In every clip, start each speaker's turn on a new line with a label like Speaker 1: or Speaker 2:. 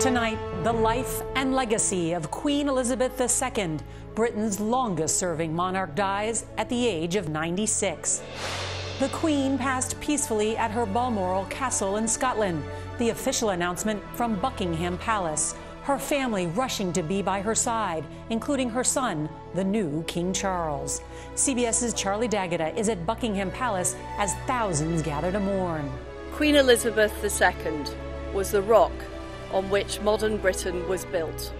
Speaker 1: Tonight, the life and legacy of Queen Elizabeth II, Britain's longest serving monarch, dies at the age of 96. The Queen passed peacefully at her Balmoral Castle in Scotland. The official announcement from Buckingham Palace. Her family rushing to be by her side, including her son, the new King Charles. CBS's Charlie D'Agata is at Buckingham Palace as thousands gather to mourn.
Speaker 2: Queen Elizabeth II was the rock on which modern Britain was built.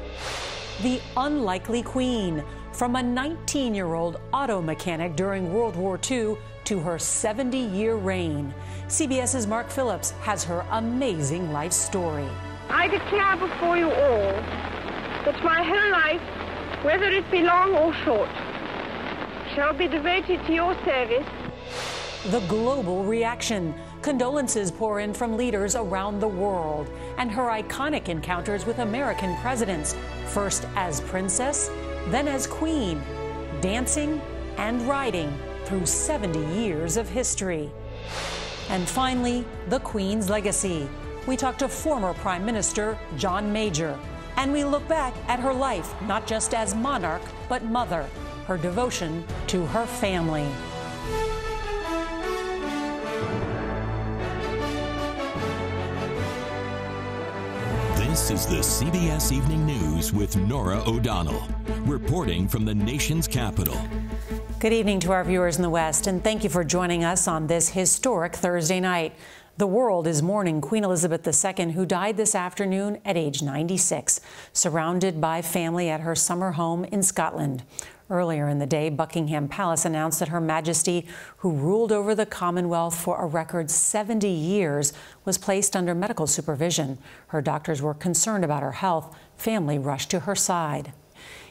Speaker 1: The unlikely Queen, from a 19 year old auto mechanic during World War II to her 70 year reign. CBS's Mark Phillips has her amazing life story.
Speaker 3: I declare before you all that my whole life, whether it be long or short, shall be devoted to your service.
Speaker 1: The global reaction. Condolences pour in from leaders around the world, and her iconic encounters with American presidents, first as princess, then as queen, dancing and riding through 70 years of history. And finally, the Queen's legacy. We talked to former Prime Minister John Major, and we look back at her life, not just as monarch, but mother, her devotion to her family.
Speaker 4: This is the CBS Evening News with Norah O'Donnell, reporting from the nation's capital.
Speaker 1: Good evening to our viewers in the West, and thank you for joining us on this historic Thursday night. The world is mourning Queen Elizabeth II, who died this afternoon at age 96, surrounded by family at her summer home in Scotland. Earlier in the day, Buckingham Palace announced that Her Majesty, who ruled over the Commonwealth for a record 70 years, was placed under medical supervision. Her doctors were concerned about her health. Family rushed to her side.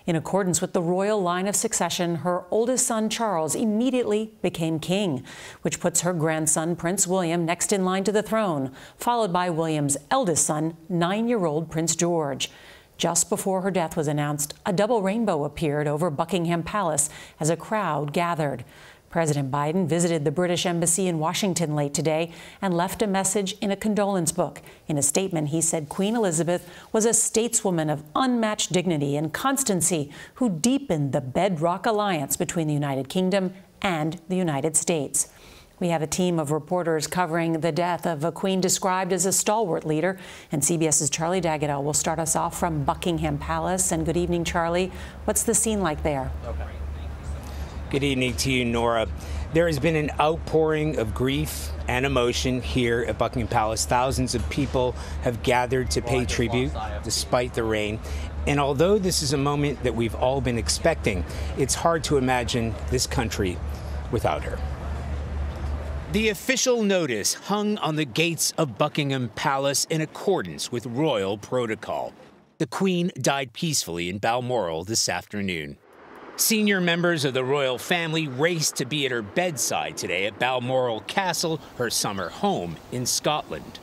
Speaker 1: In accordance with the royal line of succession, her oldest son, Charles, immediately became king, which puts her grandson, Prince William, next in line to the throne, followed by William's eldest son, nine year old Prince George. Just before her death was announced, a double rainbow appeared over Buckingham Palace as a crowd gathered. President Biden visited the British Embassy in Washington late today and left a message in a condolence book. In a statement, he said Queen Elizabeth was a stateswoman of unmatched dignity and constancy who deepened the bedrock alliance between the United Kingdom and the United States. We have a team of reporters covering the death of a queen described as a stalwart leader. And CBS's Charlie D'Agata will start us off from Buckingham Palace. And good evening, Charlie. What's the scene like there? Okay.
Speaker 5: Good evening to you, Norah. There has been an outpouring of grief and emotion here at Buckingham Palace. Thousands of people have gathered to pay tribute despite the rain. And although this is a moment that we've all been expecting, it's hard to imagine this country without her. The official notice hung on the gates of Buckingham Palace in accordance with royal protocol. The Queen died peacefully in Balmoral this afternoon. Senior members of the royal family raced to be at her bedside today at Balmoral Castle, her summer home in Scotland.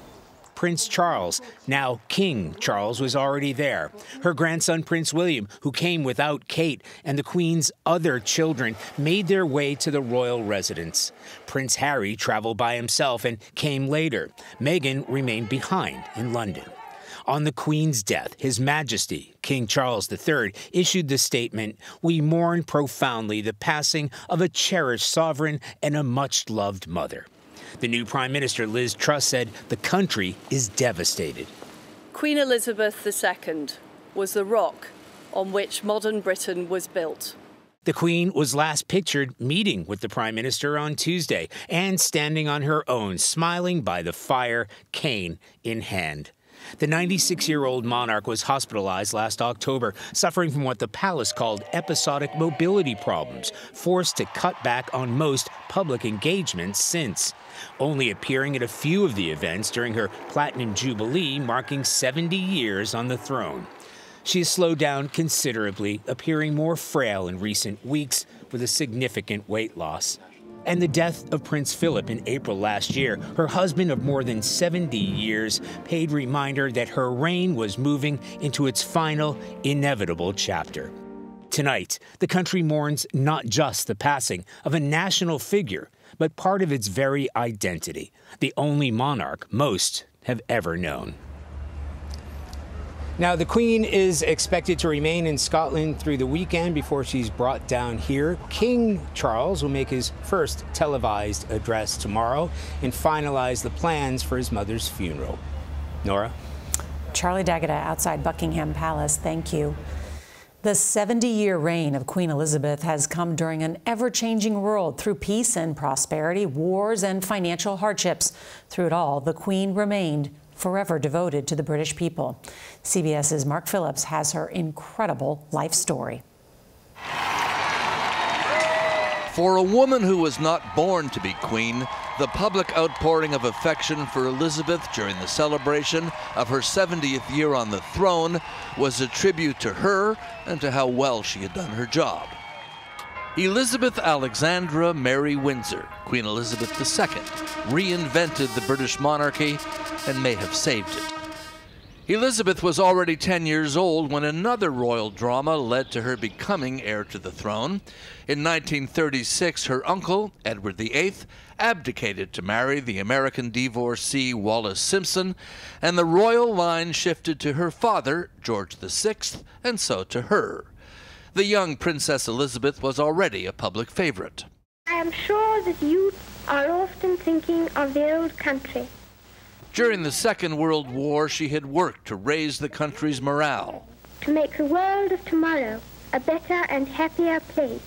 Speaker 5: Prince Charles, now King Charles, was already there. Her grandson, Prince William, who came without Kate, and the Queen's other children made their way to the royal residence. Prince Harry traveled by himself and came later. Meghan remained behind in London. On the Queen's death, His Majesty, King Charles III, issued the statement We mourn profoundly the passing of a cherished sovereign and a much loved mother. The new Prime Minister, Liz Truss, said the country is devastated.
Speaker 2: Queen Elizabeth II was the rock on which modern Britain was built.
Speaker 5: The Queen was last pictured meeting with the Prime Minister on Tuesday and standing on her own, smiling by the fire, cane in hand. The 96 year old monarch was hospitalized last October, suffering from what the palace called episodic mobility problems, forced to cut back on most public engagements since. Only appearing at a few of the events during her Platinum Jubilee, marking 70 years on the throne. She has slowed down considerably, appearing more frail in recent weeks with a significant weight loss and the death of Prince Philip in April last year, her husband of more than 70 years, paid reminder that her reign was moving into its final, inevitable chapter. Tonight, the country mourns not just the passing of a national figure, but part of its very identity, the only monarch most have ever known. Now, the Queen is expected to remain in Scotland through the weekend before she's brought down here. King Charles will make his first televised address tomorrow and finalize the plans for his mother's funeral. Norah?
Speaker 1: Charlie D'Agata outside Buckingham Palace, thank you. The 70 year reign of Queen Elizabeth has come during an ever changing world through peace and prosperity, wars and financial hardships. Through it all, the Queen remained forever devoted to the British people. CBS's Mark Phillips has her incredible life story.
Speaker 6: For a woman who was not born to be queen, the public outpouring of affection for Elizabeth during the celebration of her 70th year on the throne was a tribute to her and to how well she had done her job. Elizabeth Alexandra Mary Windsor, Queen Elizabeth II, reinvented the British monarchy and may have saved it. Elizabeth was already 10 years old when another royal drama led to her becoming heir to the throne. In 1936, her uncle, Edward VIII, abdicated to marry the American divorcee Wallis Simpson, and the royal line shifted to her father, George VI, and so to her. The young Princess Elizabeth was already a public favorite.
Speaker 3: I am sure that you are often thinking of the old country.
Speaker 6: During the Second World War, she had worked to raise the country's morale.
Speaker 3: To make the world of tomorrow a better and happier place.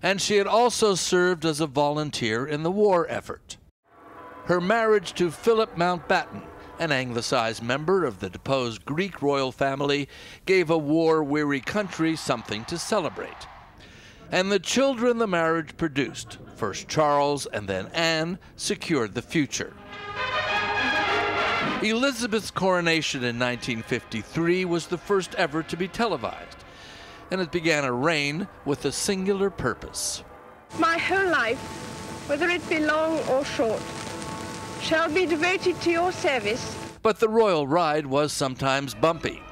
Speaker 6: And she had also served as a volunteer in the war effort. Her marriage to Philip Mountbatten, an anglicized member of the deposed Greek royal family, gave a war weary country something to celebrate. And the children the marriage produced, first Charles and then Anne, secured the future. Elizabeth's coronation in 1953 was the first ever to be televised, and it began a reign with a singular purpose.
Speaker 3: My whole life, whether it be long or short, shall be devoted to your service.
Speaker 6: But the royal ride was sometimes bumpy.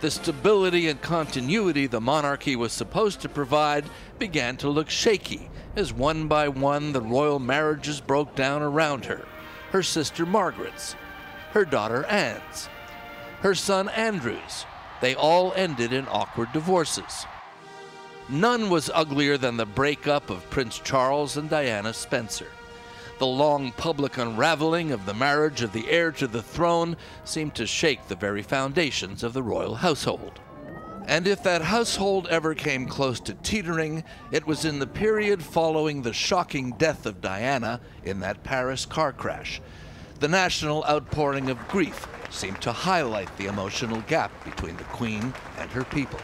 Speaker 6: The stability and continuity the monarchy was supposed to provide began to look shaky as one by one the royal marriages broke down around her, her sister Margaret's, her daughter Anne's, her son Andrew's. They all ended in awkward divorces. None was uglier than the breakup of Prince Charles and Diana Spencer. The long public unraveling of the marriage of the heir to the throne seemed to shake the very foundations of the royal household. And if that household ever came close to teetering, it was in the period following the shocking death of Diana in that Paris car crash, the national outpouring of grief seemed to highlight the emotional gap between the Queen and her people.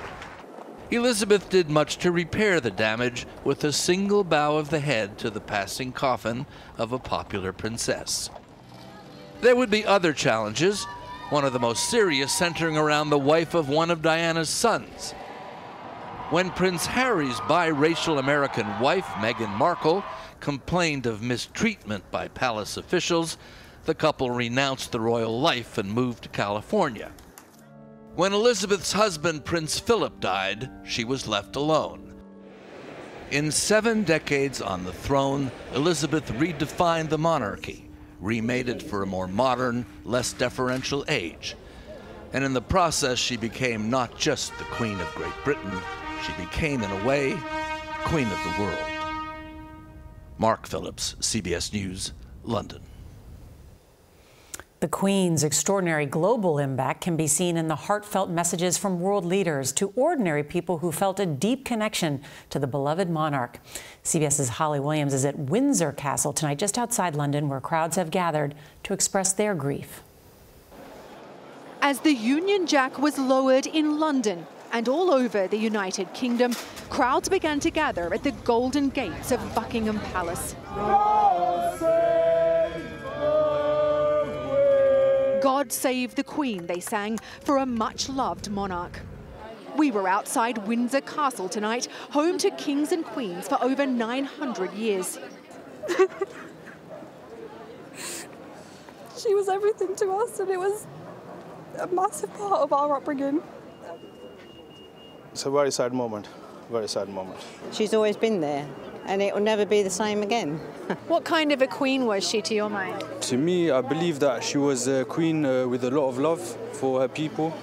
Speaker 6: Elizabeth did much to repair the damage with a single bow of the head to the passing coffin of a popular princess. There would be other challenges, one of the most serious centering around the wife of one of Diana's sons. When Prince Harry's biracial American wife, Meghan Markle, complained of mistreatment by palace officials, the couple renounced the royal life and moved to California. When Elizabeth's husband, Prince Philip, died, she was left alone. In seven decades on the throne, Elizabeth redefined the monarchy, remade it for a more modern, less deferential age. And in the process, she became not just the Queen of Great Britain, she became, in a way, Queen of the world. Mark Phillips, CBS News, London.
Speaker 1: The Queen's extraordinary global impact can be seen in the heartfelt messages from world leaders to ordinary people who felt a deep connection to the beloved monarch. CBS's Holly Williams is at Windsor Castle tonight, just outside London, where crowds have gathered to express their grief.
Speaker 7: As the Union Jack was lowered in London and all over the United Kingdom, crowds began to gather at the golden gates of Buckingham Palace. God Save the Queen, they sang, for a much loved monarch. We were outside Windsor Castle tonight, home to kings and queens for over 900 years.
Speaker 8: she was everything to us, and it was a massive part of our upbringing.
Speaker 9: It's a very sad moment, very sad moment.
Speaker 10: She's always been there, and it will never be the same again.
Speaker 7: what kind of a queen was she to your mind?
Speaker 9: To me, I believe that she was a queen uh, with a lot of love for her people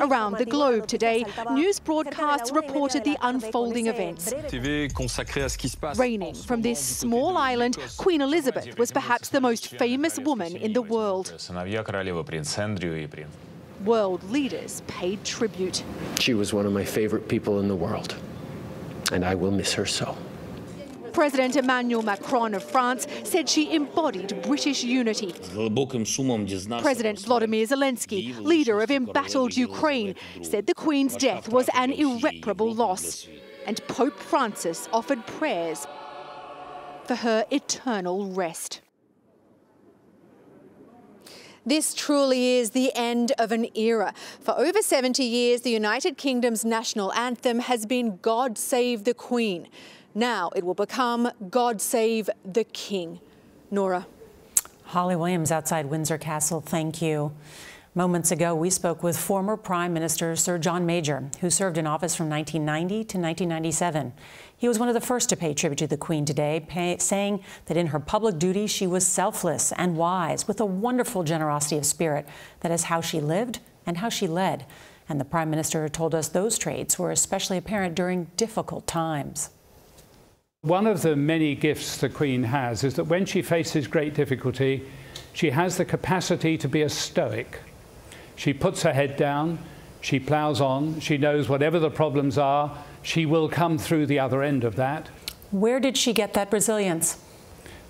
Speaker 7: Around the globe today, news broadcasts reported the unfolding events. Reigning from this small island, Queen Elizabeth was perhaps the most famous woman in the world. World leaders paid tribute.
Speaker 11: She was one of my favorite people in the world, and I will miss her so.
Speaker 7: President Emmanuel Macron of France said she embodied British unity. President Vladimir Zelensky, leader of embattled Ukraine, said the Queen's death was an irreparable loss. And Pope Francis offered prayers for her eternal rest.
Speaker 12: This truly is the end of an era. For over 70 years, the United Kingdom's national anthem has been God Save the Queen. Now it will become God Save the King. Norah.
Speaker 1: Holly Williams outside Windsor Castle, thank you. Moments ago, we spoke with former Prime Minister Sir John Major, who served in office from 1990 to 1997. He was one of the first to pay tribute to the Queen today, pay, saying that in her public duty, she was selfless and wise, with a wonderful generosity of spirit. That is how she lived and how she led. And the Prime Minister told us those traits were especially apparent during difficult times.
Speaker 13: One of the many gifts the Queen has is that when she faces great difficulty, she has the capacity to be a stoic. She puts her head down, she plows on, she knows whatever the problems are, she will come through the other end of that.
Speaker 1: Where did she get that resilience?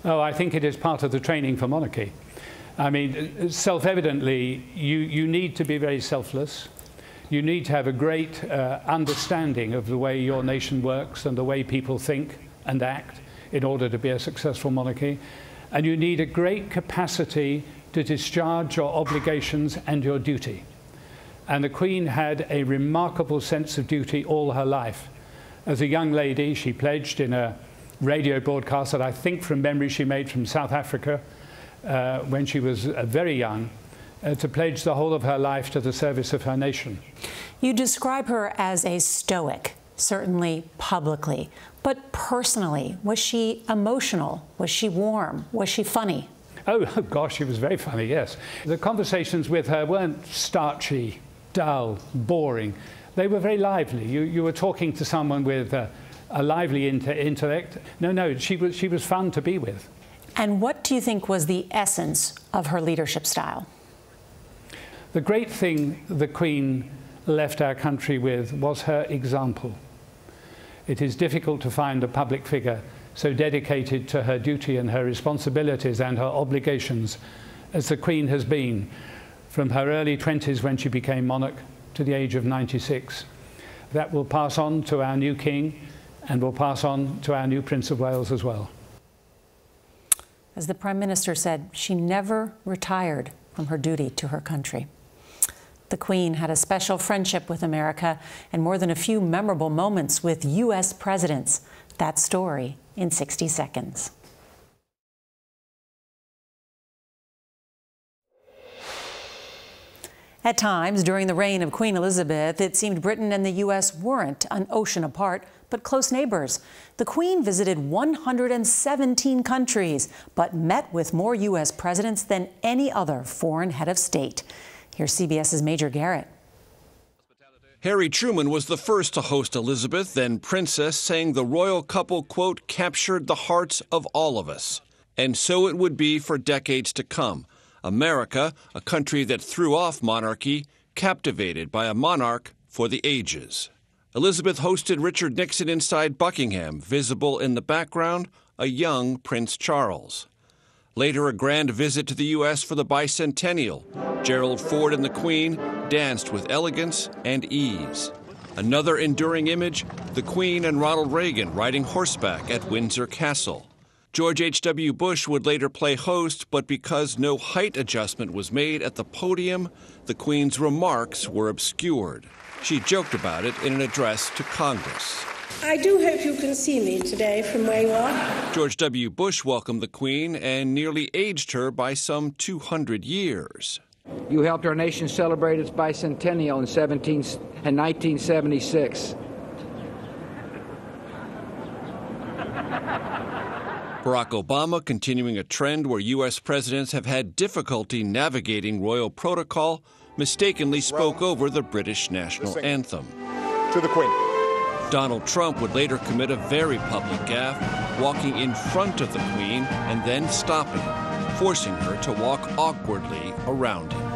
Speaker 13: Oh, I think it is part of the training for monarchy. I mean, self evidently, you, you need to be very selfless. You need to have a great uh, understanding of the way your nation works and the way people think and act in order to be a successful monarchy. And you need a great capacity to discharge your obligations and your duty. And the Queen had a remarkable sense of duty all her life. As a young lady, she pledged in a radio broadcast that I think from memory she made from South Africa uh, when she was uh, very young uh, to pledge the whole of her life to the service of her nation.
Speaker 1: You describe her as a stoic, certainly publicly. But personally, was she emotional? Was she warm? Was she funny?
Speaker 13: Oh, oh, gosh, she was very funny, yes. The conversations with her weren't starchy, dull, boring. They were very lively. You, you were talking to someone with a, a lively intellect. No, no, she was, she was fun to be with.
Speaker 1: And what do you think was the essence of her leadership style?
Speaker 13: The great thing the Queen left our country with was her example. It is difficult to find a public figure so dedicated to her duty and her responsibilities and her obligations as the Queen has been from her early 20s when she became monarch to the age of 96. That will pass on to our new King and will pass on to our new Prince of Wales as well.
Speaker 1: As the Prime Minister said, she never retired from her duty to her country. The Queen had a special friendship with America and more than a few memorable moments with U.S. presidents. That story in 60 seconds. At times during the reign of Queen Elizabeth, it seemed Britain and the U.S. weren't an ocean apart, but close neighbors. The Queen visited 117 countries, but met with more U.S. presidents than any other foreign head of state. Here's CBS's Major Garrett.
Speaker 14: Harry Truman was the first to host Elizabeth, then Princess, saying the royal couple, quote, captured the hearts of all of us. And so it would be for decades to come. America, a country that threw off monarchy, captivated by a monarch for the ages. Elizabeth hosted Richard Nixon inside Buckingham, visible in the background, a young Prince Charles. Later, a grand visit to the U.S. for the bicentennial. Gerald Ford and the Queen danced with elegance and ease. Another enduring image the Queen and Ronald Reagan riding horseback at Windsor Castle. George H.W. Bush would later play host, but because no height adjustment was made at the podium, the Queen's remarks were obscured. She joked about it in an address to Congress.
Speaker 15: I do hope you can see me today from where you are.
Speaker 14: George W. Bush welcomed the Queen and nearly aged her by some 200 years.
Speaker 16: You helped our nation celebrate its bicentennial in, 17, in 1976.
Speaker 14: Barack Obama continuing a trend where U.S. presidents have had difficulty navigating royal protocol mistakenly spoke over the British national anthem.
Speaker 17: To the Queen.
Speaker 14: Donald Trump would later commit a very public gaffe, walking in front of the Queen and then stopping, forcing her to walk awkwardly around him.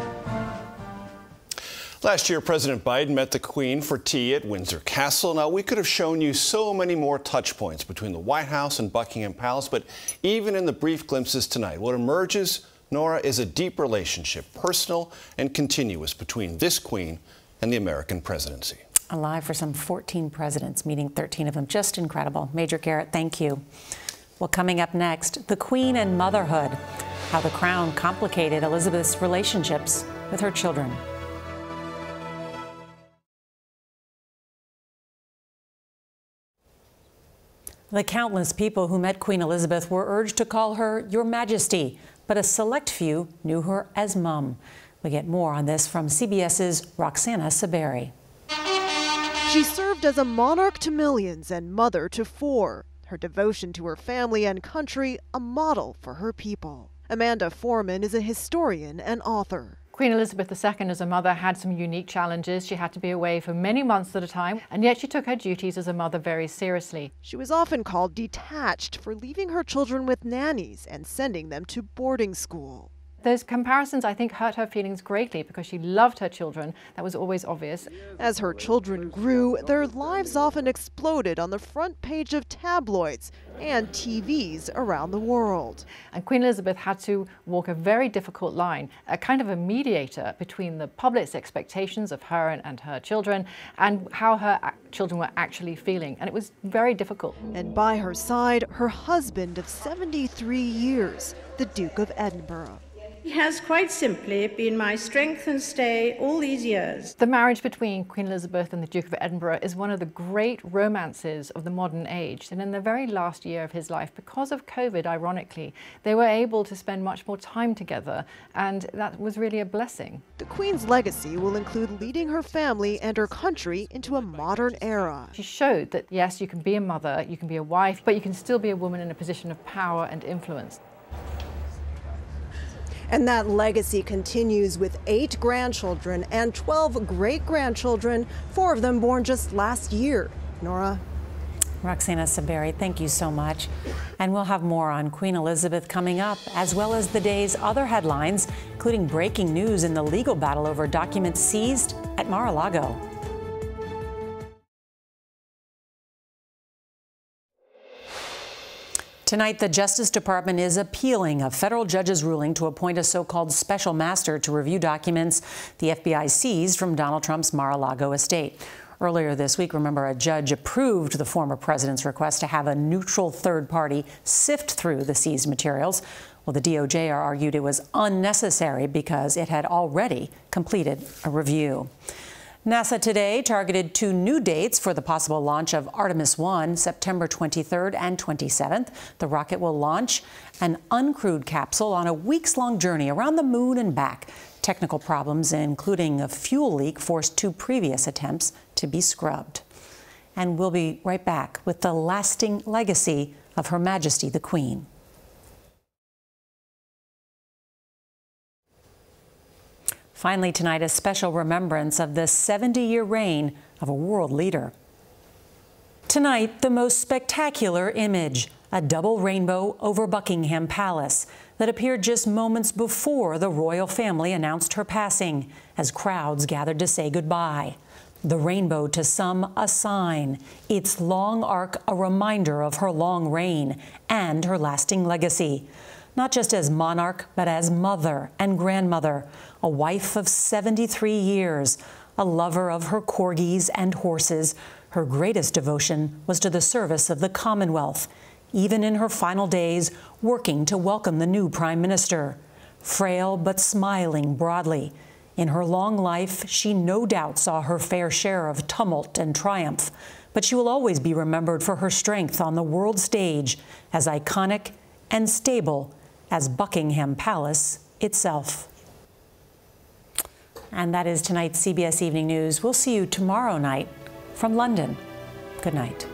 Speaker 9: Last year, President Biden met the Queen for tea at Windsor Castle. Now, we could have shown you so many more touch points between the White House and Buckingham Palace, but even in the brief glimpses tonight, what emerges, Norah, is a deep relationship, personal and continuous, between this Queen and the American presidency.
Speaker 1: Alive for some 14 presidents, meeting 13 of them. Just incredible. Major Garrett, thank you. Well, coming up next, the Queen and motherhood, how the crown complicated Elizabeth's relationships with her children. The countless people who met Queen Elizabeth were urged to call her Your Majesty, but a select few knew her as Mum. We get more on this from CBS's Roxana Saberi.
Speaker 18: She served as a monarch to millions and mother to four. Her devotion to her family and country, a model for her people. Amanda Foreman is a historian and author.
Speaker 19: Queen Elizabeth II, as a mother, had some unique challenges. She had to be away for many months at a time, and yet she took her duties as a mother very seriously.
Speaker 18: She was often called detached for leaving her children with nannies and sending them to boarding school.
Speaker 19: Those comparisons, I think, hurt her feelings greatly because she loved her children. That was always obvious.
Speaker 18: As her children grew, their lives often exploded on the front page of tabloids and TVs around the world.
Speaker 19: And Queen Elizabeth had to walk a very difficult line, a kind of a mediator between the public's expectations of her and, and her children and how her children were actually feeling. And it was very difficult.
Speaker 18: And by her side, her husband of 73 years, the Duke of Edinburgh.
Speaker 15: He has quite simply been my strength and stay all these years.
Speaker 19: The marriage between Queen Elizabeth and the Duke of Edinburgh is one of the great romances of the modern age. And in the very last year of his life, because of COVID, ironically, they were able to spend much more time together. And that was really a blessing.
Speaker 18: The Queen's legacy will include leading her family and her country into a modern era.
Speaker 19: She showed that, yes, you can be a mother, you can be a wife, but you can still be a woman in a position of power and influence.
Speaker 18: And that legacy continues with eight grandchildren and 12 great grandchildren, four of them born just last year. Norah,
Speaker 1: Roxana Saberi, thank you so much. And we'll have more on Queen Elizabeth coming up, as well as the day's other headlines, including breaking news in the legal battle over documents seized at Mar a Lago. Tonight, the Justice Department is appealing a federal judge's ruling to appoint a so-called special master to review documents the FBI seized from Donald Trump's Mar-a-Lago estate. Earlier this week, remember, a judge approved the former president's request to have a neutral third party sift through the seized materials. Well, the DOJ argued it was unnecessary because it had already completed a review. NASA today targeted two new dates for the possible launch of Artemis 1, September 23rd and 27th. The rocket will launch an uncrewed capsule on a weeks long journey around the moon and back. Technical problems, including a fuel leak, forced two previous attempts to be scrubbed. And we'll be right back with the lasting legacy of Her Majesty the Queen. Finally, tonight, a special remembrance of the 70 year reign of a world leader. Tonight, the most spectacular image a double rainbow over Buckingham Palace that appeared just moments before the royal family announced her passing as crowds gathered to say goodbye. The rainbow to some a sign, its long arc a reminder of her long reign and her lasting legacy not just as monarch, but as mother and grandmother, a wife of 73 years, a lover of her corgis and horses. Her greatest devotion was to the service of the Commonwealth, even in her final days, working to welcome the new Prime Minister. Frail but smiling broadly. In her long life, she no doubt saw her fair share of tumult and triumph, but she will always be remembered for her strength on the world stage as iconic and stable as Buckingham Palace itself. And that is tonight's CBS Evening News. We'll see you tomorrow night from London. Good night.